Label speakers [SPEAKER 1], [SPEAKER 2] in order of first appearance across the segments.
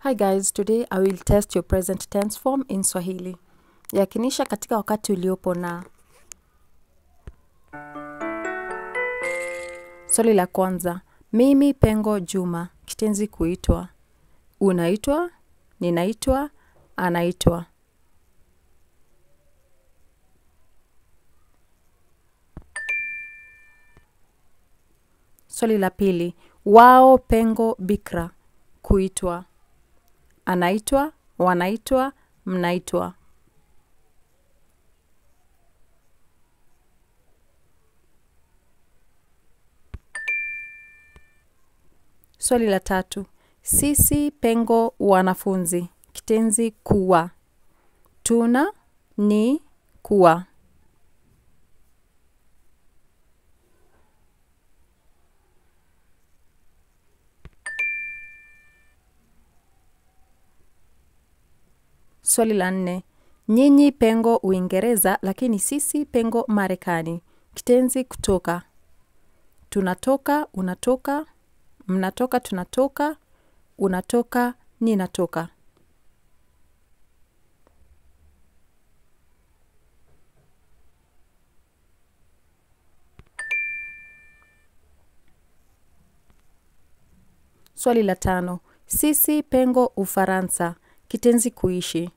[SPEAKER 1] Hi guys, today I will test your present tense form in Swahili. Yakinisha katika wakati uliopo na. Swali la kwanza, mimi Pengo Juma, kitenzi kuitwa. Unaitwa, ninaitwa, anaitwa. Swali la pili, wao Pengo Bikra, kuitwa. Anaitwa, wanaitwa, mnaitwa. Swali la tatu. Sisi Pengo wanafunzi. Kitenzi kuwa. Tuna ni kuwa. Swali la nne. Nyinyi Pengo Uingereza lakini sisi Pengo Marekani. Kitenzi kutoka. Tunatoka, unatoka, mnatoka, tunatoka, unatoka, ninatoka. Swali la tano. Sisi Pengo Ufaransa. Kitenzi kuishi.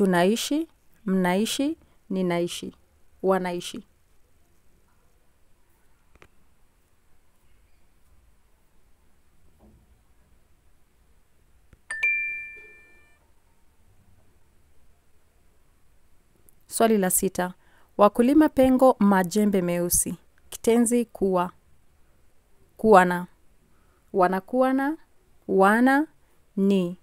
[SPEAKER 1] Tunaishi, mnaishi, ninaishi, wanaishi. Swali la sita. Wakulima Pengo majembe meusi. Kitenzi kuwa. Kuwa na. Wanakuwa na, wana, ni.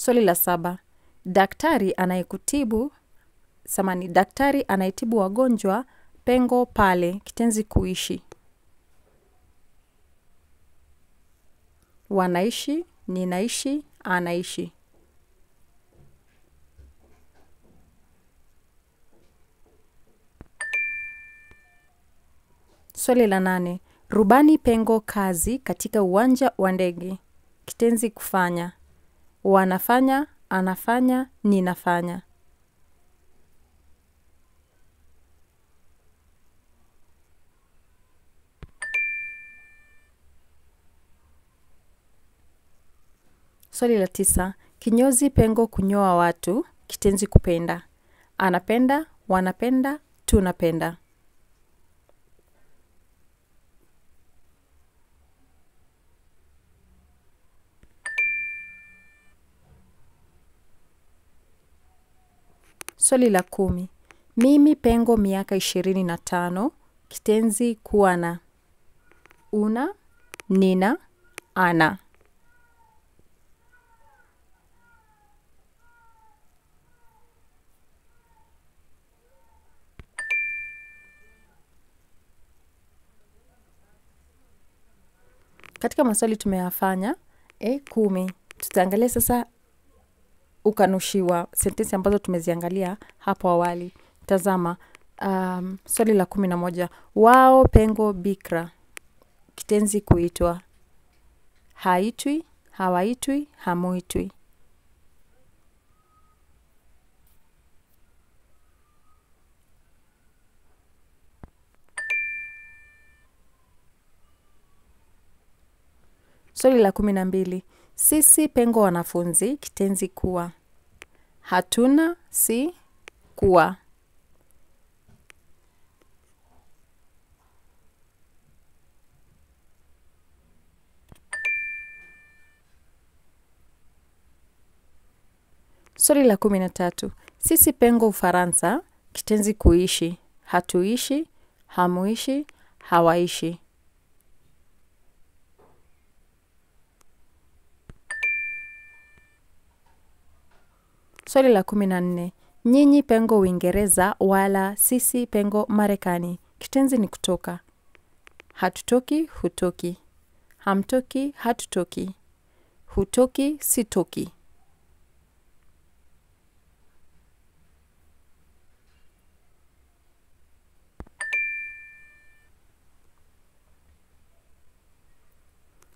[SPEAKER 1] Swali la saba. Daktari anayekutibu samani, daktari anayetibu wagonjwa Pengo pale. Kitenzi kuishi. Wanaishi, ninaishi, anaishi. Swali la nane. Rubani Pengo kazi katika uwanja wa ndege. Kitenzi kufanya. Wanafanya, anafanya, ninafanya. Swali la tisa. Kinyozi Pengo kunyoa watu. Kitenzi kupenda. Anapenda, wanapenda, tunapenda. Swali la kumi. Mimi Pengo miaka ishirini na tano. Kitenzi kuwa na. Una, nina, ana. Katika maswali tumeyafanya e, kumi. Tutaangalia sasa ukanushiwa sentensi ambazo tumeziangalia hapo awali. Tazama um, swali la kumi na moja. Wao Pengo Bikra. Kitenzi kuitwa. Haitwi, hawaitwi, hamuitwi. Swali la kumi na mbili. Sisi Pengo wanafunzi. Kitenzi kuwa. Hatuna, si, kuwa. Swali la kumi na tatu. Sisi Pengo Ufaransa. Kitenzi kuishi. Hatuishi, hamuishi, hawaishi. Swali la kumi na nne nyinyi pengo Uingereza wala sisi pengo Marekani. Kitenzi ni kutoka. Hatutoki, hutoki. Hamtoki, hatutoki. Hutoki, sitoki.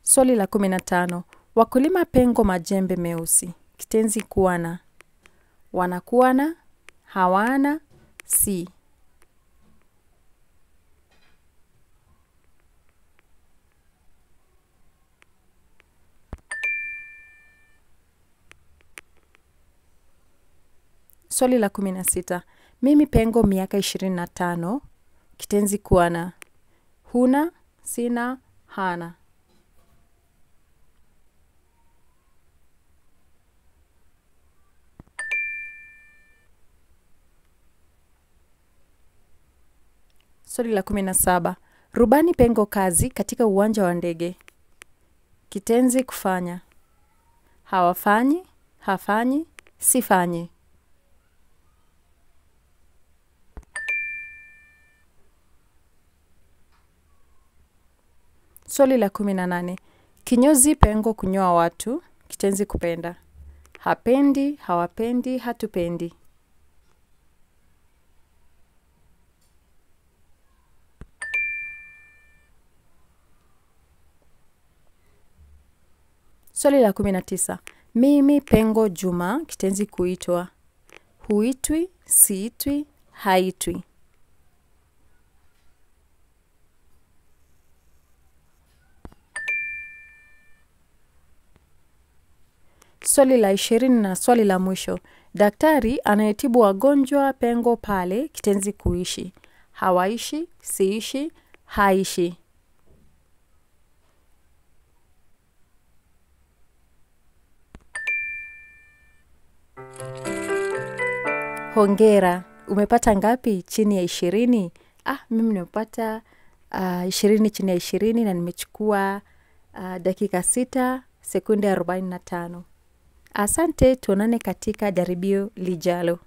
[SPEAKER 1] Swali la 15. Wakulima pengo majembe meusi. Kitenzi kuwa na. Wanakuwa na, hawana, si. Swali la kumi na sita. Mimi pengo miaka ishirini na tano. Kitenzi kuwa na. Huna, sina, hana. Swali la kumi na saba. Rubani pengo kazi katika uwanja wa ndege. Kitenzi kufanya. Hawafanyi, hafanyi, sifanyi. Swali la kumi na nane. Kinyozi pengo kunyoa watu. Kitenzi kupenda. Hapendi, hawapendi, hatupendi. Swali la kumi na tisa. Mimi pengo Juma. Kitenzi kuitwa. Huitwi, siitwi, haitwi. Swali la ishirini na swali la mwisho. Daktari anayetibu wagonjwa pengo pale. Kitenzi kuishi. Hawaishi, siishi, haishi. Hongera. Umepata ngapi chini ya ishirini? Ah, mimi nimepata uh, ishirini chini ya ishirini na nimechukua uh, dakika sita sekunde arobaini na tano. Asante, tuonane katika jaribio lijalo.